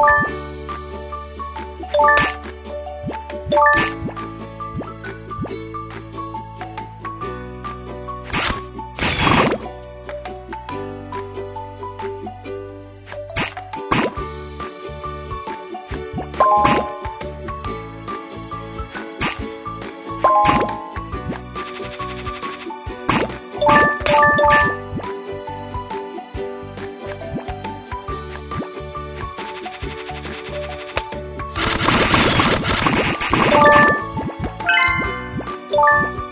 Bye. 안녕